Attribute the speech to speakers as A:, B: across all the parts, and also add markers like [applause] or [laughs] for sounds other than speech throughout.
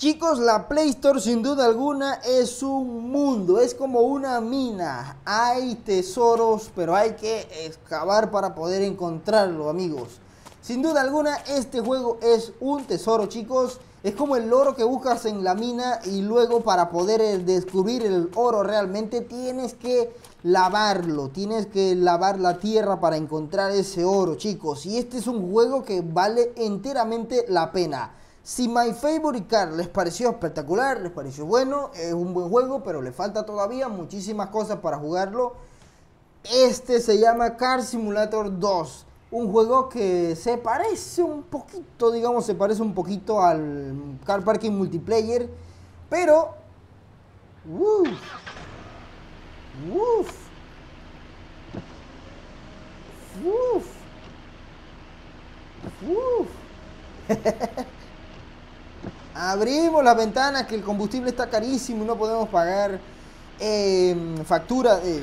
A: Chicos, la Play Store sin duda alguna es un mundo, es como una mina. Hay tesoros, pero hay que excavar para poder encontrarlo, amigos. Sin duda alguna, este juego es un tesoro, chicos. Es como el oro que buscas en la mina y luego para poder eh, descubrir el oro realmente tienes que lavarlo, tienes que lavar la tierra para encontrar ese oro, chicos. Y este es un juego que vale enteramente la pena. Si My Favorite Car les pareció espectacular, les pareció bueno, es un buen juego, pero le falta todavía muchísimas cosas para jugarlo. Este se llama Car Simulator 2. Un juego que se parece un poquito, digamos, se parece un poquito al Car Parking Multiplayer, pero... Uf, uf, uf, uf. Abrimos las ventanas que el combustible está carísimo y no podemos pagar eh, factura de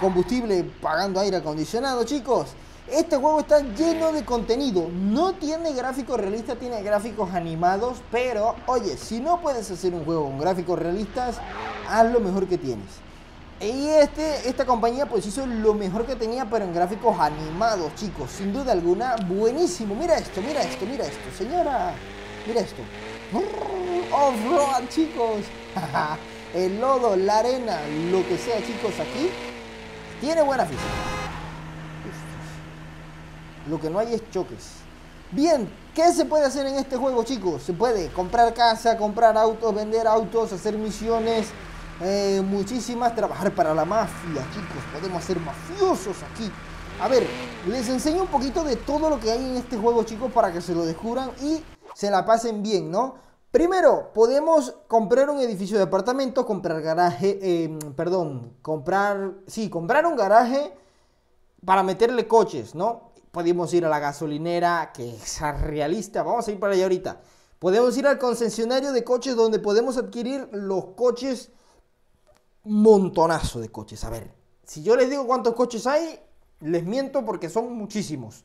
A: combustible pagando aire acondicionado, chicos. Este juego está lleno de contenido. No tiene gráficos realistas, tiene gráficos animados. Pero, oye, si no puedes hacer un juego con gráficos realistas, haz lo mejor que tienes. Y este, esta compañía pues hizo lo mejor que tenía, pero en gráficos animados, chicos. Sin duda alguna, buenísimo. Mira esto, mira esto, mira esto. Señora, mira esto. Off-road, chicos. [laughs] El lodo, la arena, lo que sea, chicos, aquí tiene buena física. Lo que no hay es choques. Bien, ¿qué se puede hacer en este juego, chicos? Se puede comprar casa, comprar autos, vender autos, hacer misiones, eh, muchísimas, trabajar para la mafia, chicos. Podemos ser mafiosos aquí. A ver, les enseño un poquito de todo lo que hay en este juego, chicos, para que se lo descubran y se la pasen bien, ¿no? Primero, podemos comprar un edificio de apartamentos, comprar garaje, em, perdón, comprar, sí, comprar un garaje para meterle coches, ¿no? Podemos ir a la gasolinera, que es realista, vamos a ir para allá ahorita. Podemos ir al concesionario de coches donde podemos adquirir los coches, montonazo de coches. A ver, si yo les digo cuántos coches hay, les miento porque son muchísimos.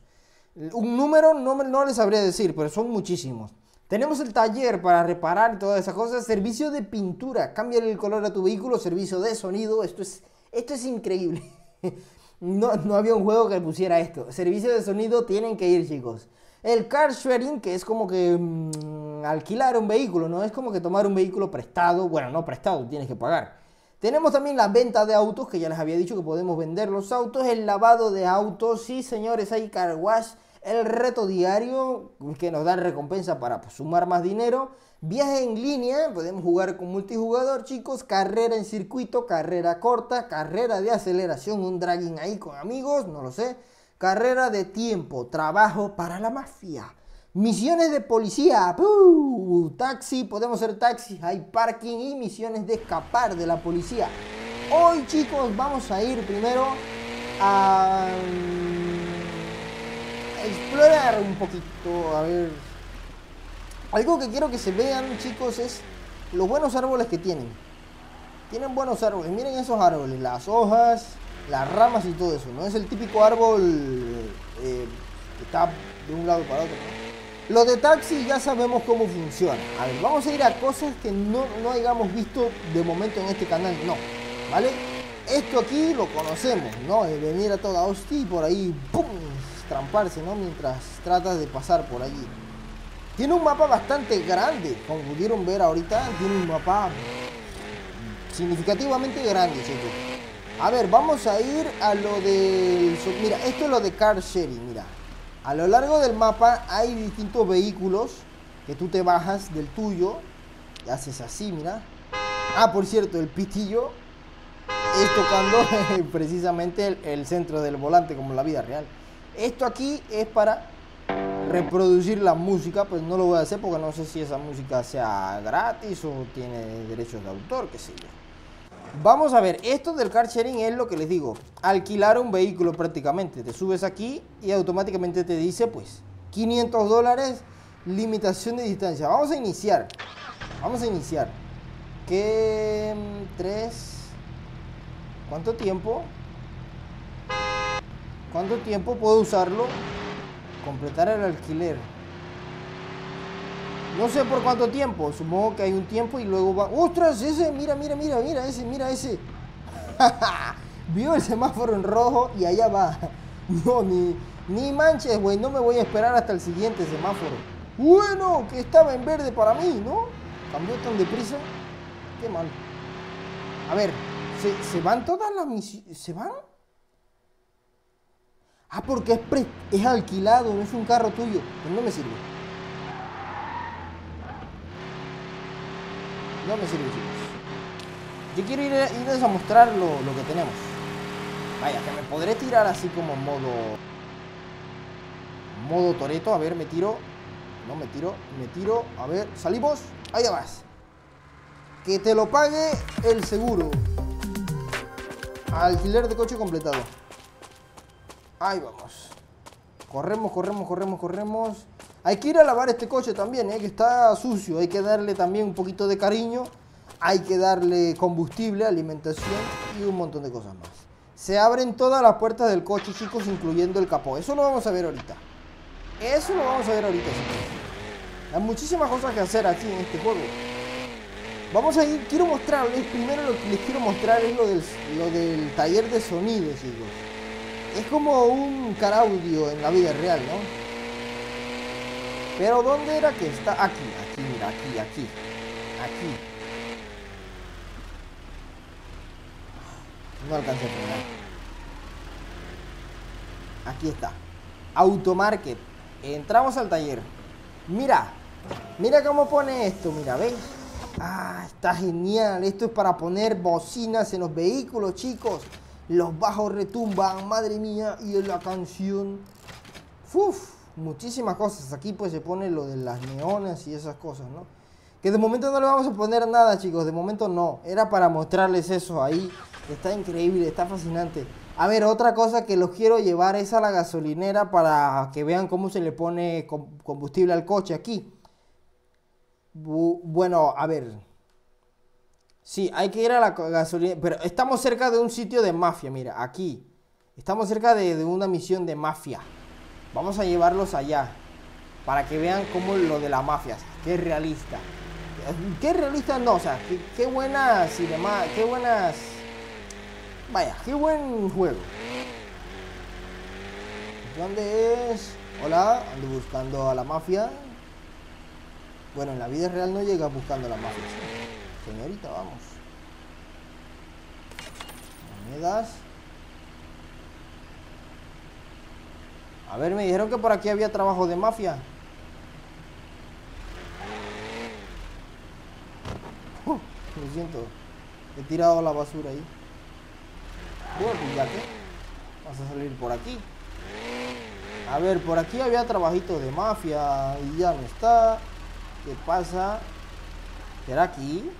A: Un número no, no les sabría decir, pero son muchísimos. Tenemos el taller para reparar todas esas cosas, servicio de pintura, cámbiale el color a tu vehículo, servicio de sonido, esto es, esto es increíble. [laughs] No, no había un juego que pusiera esto. Servicio de sonido tienen que ir, chicos. El car sharing, que es como que mm, alquilar un vehículo, no es como que tomar un vehículo prestado. Bueno, no prestado, tienes que pagar. Tenemos también la venta de autos, que ya les había dicho que podemos vender los autos. El lavado de autos, sí, señores, hay car wash el reto diario que nos da recompensa para pues, sumar más dinero. Viaje en línea, podemos jugar con multijugador, chicos. Carrera en circuito, carrera corta, carrera de aceleración, un dragging ahí con amigos, no lo sé. Carrera de tiempo, trabajo para la mafia. Misiones de policía, taxi, podemos ser taxi, hay parking y misiones de escapar de la policía. Hoy chicos vamos a ir primero a explorar un poquito, a ver. Algo que quiero que se vean, chicos, es los buenos árboles que tienen. Tienen buenos árboles, miren esos árboles, las hojas, las ramas y todo eso. No es el típico árbol eh, que está de un lado para otro. Lo de taxi ya sabemos cómo funciona. A ver, vamos a ir a cosas que no, no hayamos visto de momento en este canal. No, ¿vale? Esto aquí lo conocemos, ¿no? Venir a toda hostia y por ahí, ¡pum! tramparse, ¿no? Mientras tratas de pasar por allí. Tiene un mapa bastante grande, como pudieron ver ahorita, tiene un mapa significativamente grande, chicos. A ver, vamos a ir a lo de... Mira, esto es lo de car sharing, mira. A lo largo del mapa hay distintos vehículos que tú te bajas del tuyo y haces así, mira. Ah, por cierto, el pitillo es tocando [laughs] precisamente el centro del volante como en la vida real. Esto aquí es para reproducir la música, pues no lo voy a hacer porque no sé si esa música sea gratis o tiene derechos de autor, qué sé yo. Vamos a ver, esto del car sharing es lo que les digo, alquilar un vehículo prácticamente. Te subes aquí y automáticamente te dice pues 500 dólares, limitación de distancia. Vamos a iniciar, vamos a iniciar. ¿Qué? ¿Tres? ¿Cuánto tiempo? ¿Cuánto tiempo puedo usarlo? Completar el alquiler. No sé por cuánto tiempo, supongo que hay un tiempo y luego va... ¡Ostras! Ese, mira, mira, mira, mira ese, mira ese. [laughs] Vio el semáforo en rojo y allá va. [laughs] No, ni, ni manches, güey, no me voy a esperar hasta el siguiente semáforo. Bueno, que estaba en verde para mí, ¿no? Cambió tan deprisa. Qué mal. A ver, ¿se, se van todas las misiones? ¿Se van? Ah, porque es, pre es alquilado, no es un carro tuyo. Pues no me sirve. No me sirve, chicos. Yo quiero ir, irles a mostrar lo, que tenemos. Vaya, que me podré tirar así como modo... Modo Toreto. A ver, me tiro. No me tiro, me tiro. A ver, salimos. Ahí vas. Que te lo pague el seguro. Alquiler de coche completado. Ahí vamos. Corremos, corremos, corremos, corremos. Hay que ir a lavar este coche también, ¿eh? que está sucio. Hay que darle también un poquito de cariño. Hay que darle combustible, alimentación y un montón de cosas más. Se abren todas las puertas del coche, chicos, incluyendo el capó. Eso lo vamos a ver ahorita. Eso lo vamos a ver ahorita, chicos. Hay muchísimas cosas que hacer aquí en este juego. Vamos a ir, quiero mostrarles, primero lo que les quiero mostrar es lo del, lo del taller de sonido, chicos. Es como un car audio en la vida real, ¿no? Pero ¿dónde era que está? Aquí, aquí, mira, aquí, aquí. Aquí. No alcancé a frenar. Aquí está. Automarket. Entramos al taller. Mira. Mira cómo pone esto. Mira, ¿ves? Ah, está genial. Esto es para poner bocinas en los vehículos, chicos. Los bajos retumban, madre mía. Y en la canción. Uf muchísimas cosas. Aquí pues se pone lo de las neonas y esas cosas, ¿no? Que de momento no le vamos a poner nada, chicos. De momento no. Era para mostrarles eso ahí. Está increíble, está fascinante. A ver, otra cosa que los quiero llevar es a la gasolinera para que vean cómo se le pone combustible al coche aquí. bueno, a ver. Sí, hay que ir a la gasolinera. Pero estamos cerca de un sitio de mafia, mira, aquí. Estamos cerca de, de una misión de mafia. Vamos a llevarlos allá para que vean cómo lo de la mafia, qué realista. Qué realista no, o sea, qué, buenas cinema, qué buenas. Vaya, qué buen juego. ¿Dónde es? Hola, ando buscando a la mafia. Bueno, en la vida real no llega buscando a la mafia. Señorita, vamos. Monedas. A ver, me dijeron que por aquí había trabajo de mafia. Uh, lo siento. He tirado la basura ahí. Bueno, pues ya que. Vas a salir por aquí. A ver, por aquí había trabajito de mafia y ya no está. ¿Qué pasa? ¿Será aquí?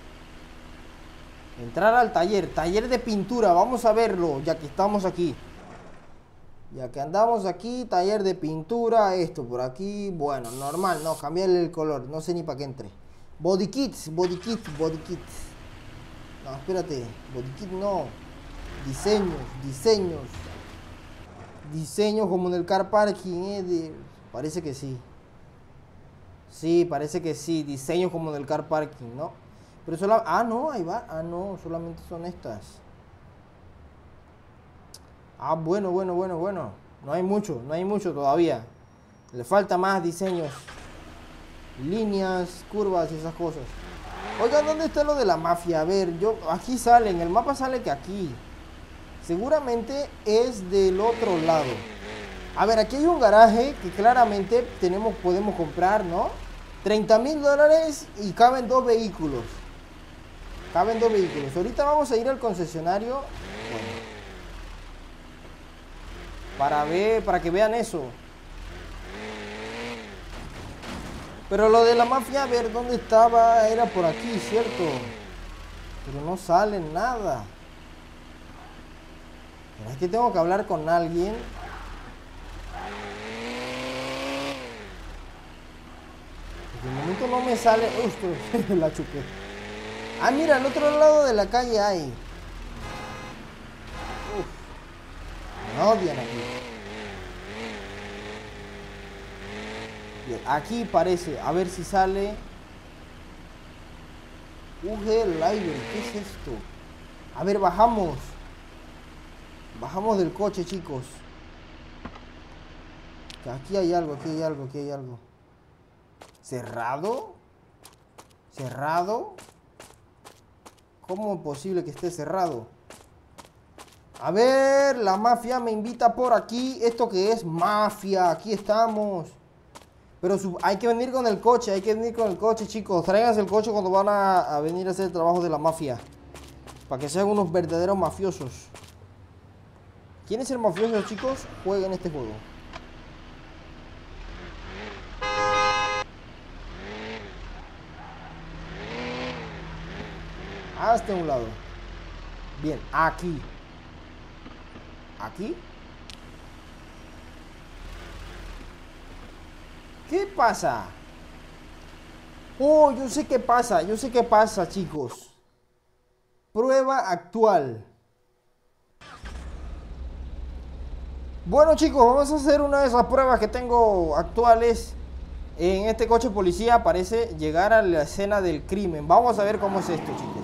A: Entrar al taller. Taller de pintura. Vamos a verlo, ya que estamos aquí. Ya que andamos aquí, taller de pintura, esto por aquí, bueno, normal, no, cambiarle el color, no sé ni para qué entre. Body kits, body kits, body kits. No, espérate, body kit no. Diseños, diseños. Diseños como en el car parking, eh, parece que sí. Sí, parece que sí, diseños como en el car parking, ¿no? Pero solo, ah, no, ahí va, ah, no, solamente son estas. Ah, bueno, bueno, bueno, bueno. No hay mucho, no hay mucho todavía. Le falta más diseños. Líneas, curvas y esas cosas. Oigan, ¿dónde está lo de la mafia? A ver, yo aquí sale, en el mapa sale que aquí. Seguramente es del otro lado. A ver, aquí hay un garaje que claramente tenemos, podemos comprar, ¿no? 30 mil dólares y caben dos vehículos. Caben dos vehículos. Ahorita vamos a ir al concesionario. Bueno, para ver, para que vean eso. Pero lo de la mafia, a ver dónde estaba, era por aquí, ¿cierto? Pero no sale nada. Es que tengo que hablar con alguien. De momento no me sale. Uy, [laughs] la chupé. Ah, mira, al otro lado de la calle hay. Odian aquí. aquí parece, a ver si sale. UG Library, ¿qué es esto? A ver, bajamos. Bajamos del coche, chicos. aquí hay algo, aquí hay algo, aquí hay algo. ¿Cerrado? ¿Cerrado? ¿Cómo es posible que esté cerrado? A ver, la mafia me invita por aquí. ¿Esto que es? Mafia, aquí estamos. Pero hay que venir con el coche, hay que venir con el coche, chicos. Tráiganse el coche cuando van a, a venir a hacer el trabajo de la mafia. Para que sean unos verdaderos mafiosos. ¿Quién es el mafioso, chicos? Jueguen este juego. Hasta un lado. Bien, aquí. ¿Aquí? ¿Qué pasa? Oh, yo sé qué pasa, yo sé qué pasa, chicos. Prueba actual. Bueno, chicos, vamos a hacer una de esas pruebas que tengo actuales. En este coche policía parece llegar a la escena del crimen. Vamos a ver cómo es esto, chicos.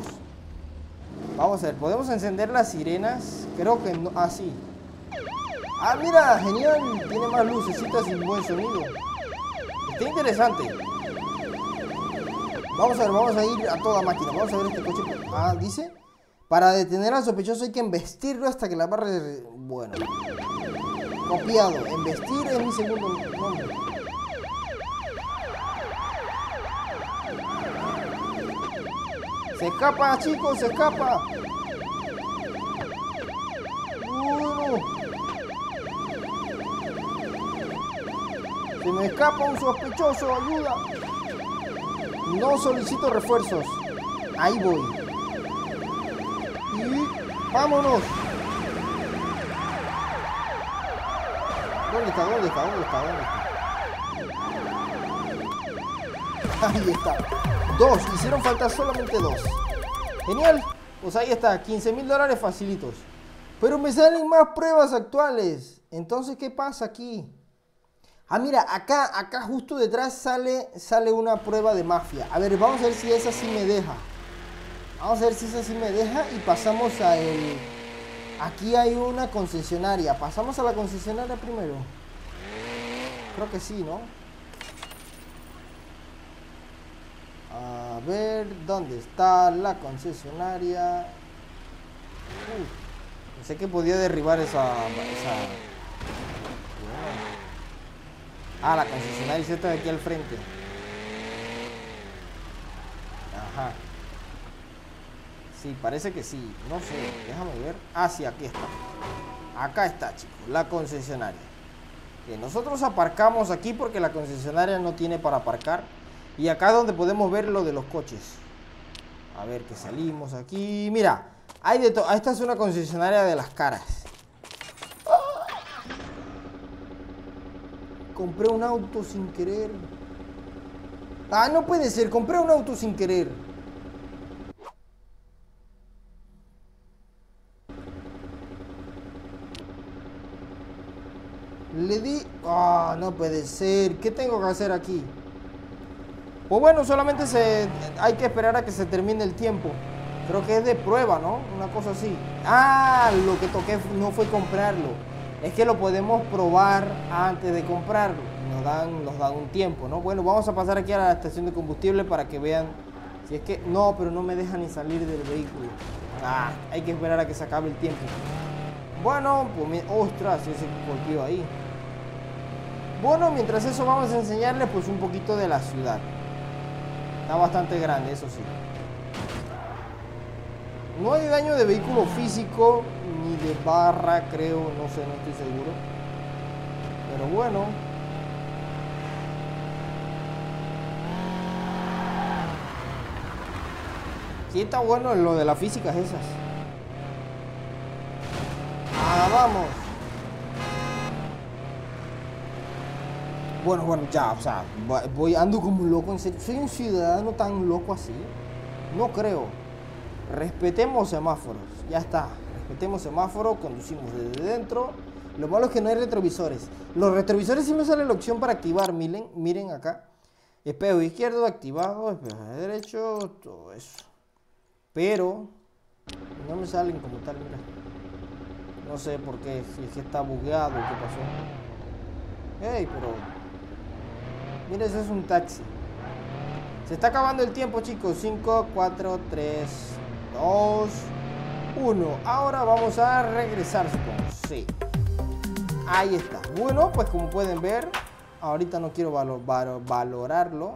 A: Vamos a ver, ¿podemos encender las sirenas? Creo que no, ah, sí. Ah, mira, genial, tiene más lucecitas y buen sonido. Está interesante. Vamos a ver, vamos a ir a toda máquina. Vamos a ver este coche. Ah, dice. Para detener al sospechoso hay que embestirlo hasta que la barra... Bueno. Copiado. Embestir es mi segundo nombre. Se escapa, chicos, se escapa. Se me escapa un sospechoso, ayuda. No solicito refuerzos. Ahí voy. Y vámonos. ¿Dónde está? ¿Dónde está? ¿Dónde está? ¿Dónde está? [laughs] Ahí está. Dos. Hicieron falta solamente dos. Genial. Pues ahí está. 15 mil dólares facilitos. Pero me salen más pruebas actuales. Entonces, ¿qué pasa aquí? Ah, mira, acá, acá justo detrás sale, sale una prueba de mafia. A ver, vamos a ver si esa sí me deja. Vamos a ver si esa sí me deja y pasamos a el... Aquí hay una concesionaria. Pasamos a la concesionaria primero. Creo que sí, ¿no? A ver, ¿dónde está la concesionaria? pensé que podía derribar esa... Ah, la concesionaria está aquí al frente. Ajá. Sí, parece que sí. No sé, déjame ver. Ah, sí, aquí está. Acá está, chicos, la concesionaria. Que nosotros aparcamos aquí porque la concesionaria no tiene para aparcar. Y acá donde podemos ver lo de los coches. A ver, que salimos aquí. Mira, hay de todo. Esta es una concesionaria de las caras. Compré un auto sin querer. Ah, no puede ser. Compré un auto sin querer. Le di... Ah, no puede ser. ¿Qué tengo que hacer aquí? Pues bueno, solamente se... hay que esperar a que se termine el tiempo. Creo que es de prueba, ¿no? Una cosa así. Ah, lo que toqué no fue comprarlo es que lo podemos probar antes de comprarlo. Nos dan, nos dan un tiempo, ¿no? Bueno, vamos a pasar aquí a la estación de combustible para que vean si es que... No, pero no me deja ni salir del vehículo. Ah, hay que esperar a que se acabe el tiempo. Bueno, pues... Ostras, ese cultivo ahí. Bueno, mientras eso vamos a enseñarles pues un poquito de la ciudad. Está bastante grande, eso sí. No hay daño de vehículo físico ni de barra, creo, no sé, no estoy seguro. Pero bueno. Sí está bueno lo de las físicas esas. Ah, vamos. Bueno, bueno, ya, o sea, voy ando como un loco en serio. Soy un ciudadano tan loco así. No creo. Respetemos semáforos, ya está. Respetemos semáforos, conducimos desde dentro. Lo malo es que no hay retrovisores. Los retrovisores sí me sale la opción para activar, miren, miren acá. Espejo izquierdo activado, espejo derecho, todo eso. Pero no me salen como tal, mira. No sé por qué, si que está bugueado, qué pasó. Ey, pero... Mira, ese es un taxi. Se está acabando el tiempo, chicos. 5, 4, 3, 2, 1. Ahora vamos a regresar. Sí. Ahí está. Bueno, pues como pueden ver, ahorita no quiero valorarlo.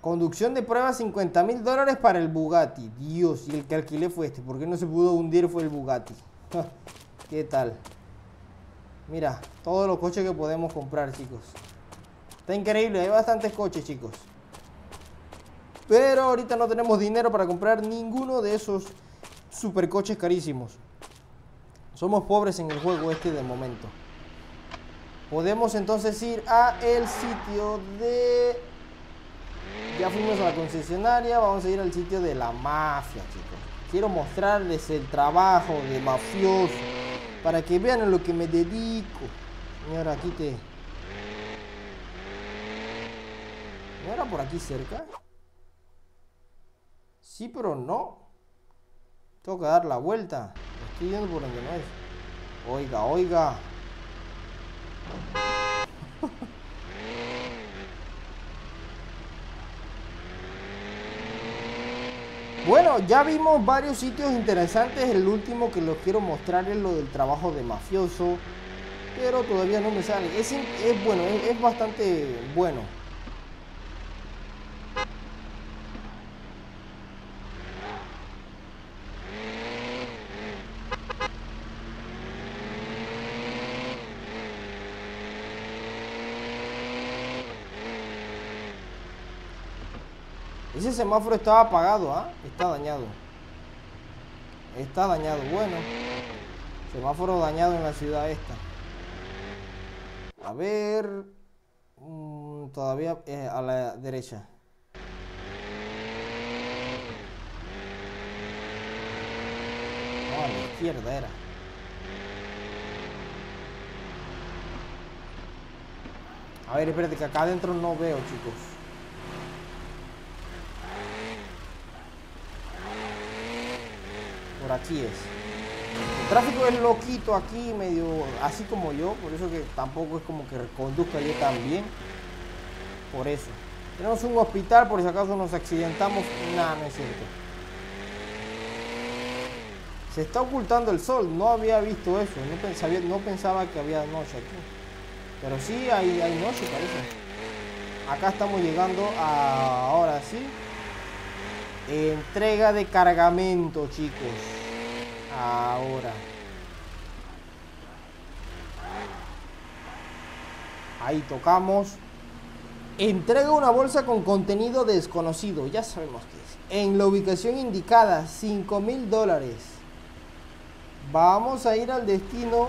A: Conducción de prueba 50 mil dólares para el Bugatti. Dios, y el que alquilé fue este. ¿Por qué no se pudo hundir fue el Bugatti? [laughs] ¿Qué tal? Mira, todos los coches que podemos comprar, chicos. Está increíble, hay bastantes coches, chicos. Pero ahorita no tenemos dinero para comprar ninguno de esos supercoches carísimos. Somos pobres en el juego este de momento. Podemos entonces ir a el sitio de ya fuimos a la concesionaria, vamos a ir al sitio de la mafia, chicos. Quiero mostrarles el trabajo de mafioso para que vean a lo que me dedico. Señora, aquí te... ¿No era por aquí cerca? Sí, pero no. Tengo que dar la vuelta. Estoy yendo por donde no es. Oiga, oiga. [laughs] Bueno, ya vimos varios sitios interesantes. El último que los quiero mostrar es lo del trabajo de mafioso. Pero todavía no me sale. Es, bueno, es bastante bueno. Ese semáforo estaba apagado, ¿ah? Está dañado. Está dañado. Bueno. Semáforo dañado en la ciudad esta. A ver. Mm, todavía eh, a la derecha. A la izquierda era. A ver, espérate que acá adentro no veo, chicos. Aquí es. El tráfico es loquito aquí, medio así como yo, por eso que tampoco es como que reconduzca yo también. Por eso. Tenemos un hospital por si acaso nos accidentamos. Nada, no es cierto. Se está ocultando el sol, no había visto eso, no pensaba, no pensaba que había noche aquí. Pero sí hay, hay noche, parece. Acá estamos llegando ahora sí, Entrega de cargamento, chicos. Ahora. Ahí tocamos. Entrega una bolsa con contenido desconocido. Ya sabemos qué es. En la ubicación indicada, 5 mil dólares. Vamos a ir al destino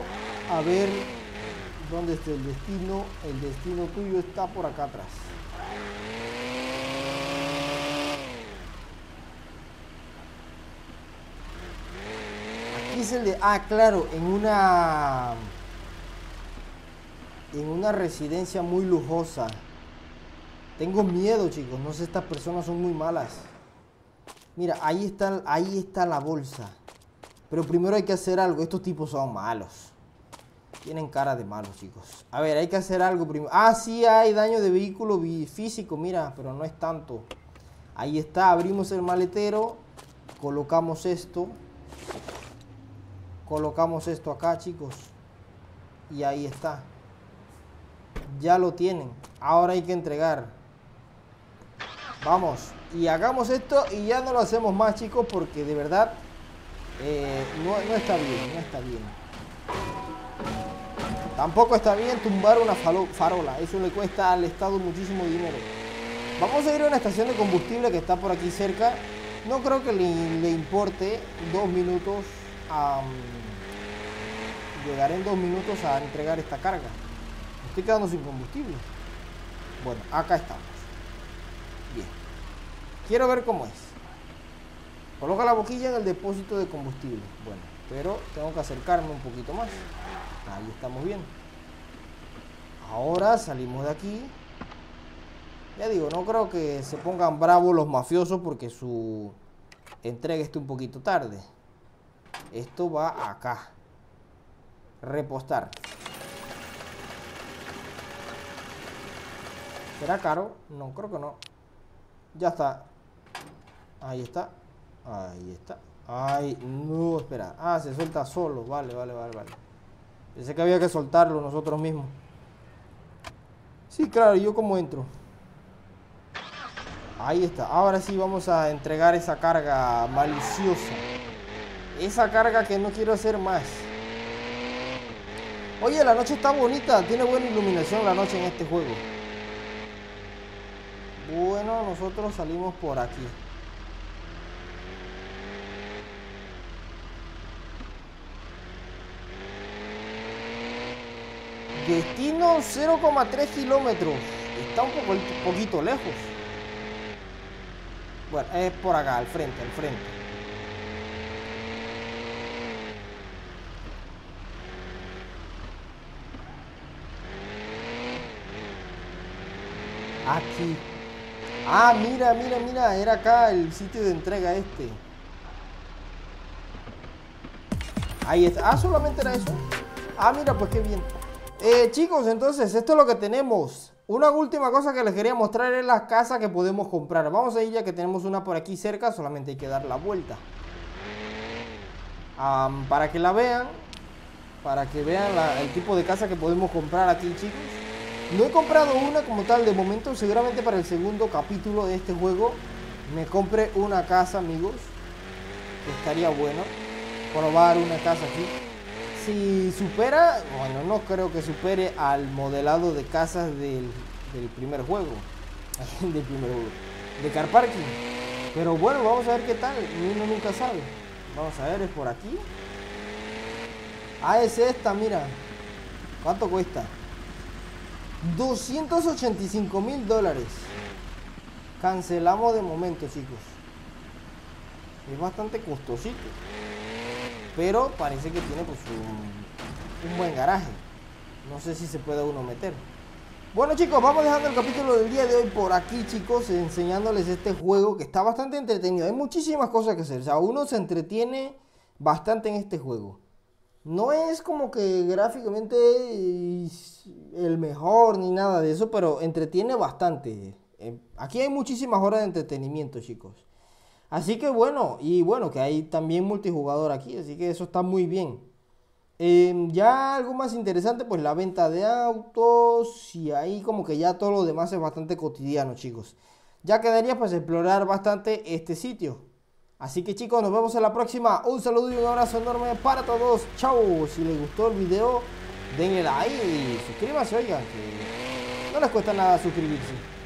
A: a ver dónde está el destino. El destino tuyo está por acá atrás. Ah, claro, en una. En una residencia muy lujosa. Tengo miedo, chicos. No sé, estas personas son muy malas. Mira, ahí está, ahí está la bolsa. Pero primero hay que hacer algo. Estos tipos son malos. Tienen cara de malos, chicos. A ver, hay que hacer algo primero. Ah, sí, hay daño de vehículo físico, mira, pero no es tanto. Ahí está, abrimos el maletero, colocamos esto colocamos esto acá chicos. Y ahí está. Ya lo tienen. Ahora hay que entregar. Vamos. Y hagamos esto y ya no lo hacemos más chicos porque de verdad eh, no, no está bien no está bien. Tampoco está bien tumbar una farola. Eso le cuesta al estado muchísimo dinero. Vamos a ir a una estación de combustible que está por aquí cerca. No creo que le, le importe dos minutos llegaré en dos minutos a entregar esta carga. estoy quedando sin combustible. Bueno, acá estamos. Bien. Quiero ver cómo es. Coloca la boquilla en el depósito de combustible. Bueno, pero tengo que acercarme un poquito más. Ahí estamos bien. Ahora salimos de aquí. Ya digo, no creo que se pongan bravos los mafiosos porque su entrega esto un poquito tarde. Esto va acá. Repostar. ¿Será caro? No, creo que no. Ya está. Ahí está. Ahí está. Ay, no, espera. Ah, se suelta solo. Vale, vale, vale, vale. Pensé que había que soltarlo nosotros mismos. Sí, claro, yo como entro. Ahí está. Ahora sí vamos a entregar esa carga maliciosa. Esa carga que no quiero hacer más. Oye, la noche está bonita. Tiene buena iluminación la noche en este juego. Bueno, nosotros salimos por aquí. Destino 0,3 kilómetros. Está un poco, poquito lejos. Bueno, es por acá, al frente, al frente. Aquí. Ah, mira, mira, mira. Era acá el sitio de entrega este. Ahí está. Ah, solamente era eso. Ah, mira, pues qué bien. Eh, chicos, entonces esto es lo que tenemos. Una última cosa que les quería mostrar es la casa que podemos comprar. Vamos a ir ya que tenemos una por aquí cerca, solamente hay que dar la vuelta. para que la vean, para que vean el tipo de casa que podemos comprar aquí, chicos. No he comprado una como tal de momento, seguramente para el segundo capítulo de este juego me compre una casa, amigos. estaría bueno probar una casa aquí si supera, bueno, no creo que supere al modelado de casas del, primer juego. [laughs] del primer. De Car Parking. Pero bueno, vamos a ver qué tal. Uno nunca sabe. Vamos a ver, es por aquí. Ah, es esta, mira. ¿Cuánto cuesta? 285 mil dólares. Cancelamos de momento, chicos. Es bastante costosito. Pero parece que tiene pues un, buen garaje. No sé si se puede uno meter. Bueno chicos, vamos dejando el capítulo del día de hoy por aquí chicos, enseñándoles este juego que está bastante entretenido. Hay muchísimas cosas que hacer, o sea, uno se entretiene bastante en este juego. No es como que gráficamente el mejor ni nada de eso, pero entretiene bastante. Eh, aquí hay muchísimas horas de entretenimiento chicos. Así que bueno, y bueno, que hay también multijugador aquí, así que eso está muy bien. Em, ya algo más interesante, pues la venta de autos y ahí como que ya todo lo demás es bastante cotidiano, chicos. Ya quedaría pues explorar bastante este sitio. Así que chicos, nos vemos en la próxima. Un saludo y un abrazo enorme para todos. Chao. Si les gustó el video, denle like y suscríbanse, oigan, que no les cuesta nada suscribirse.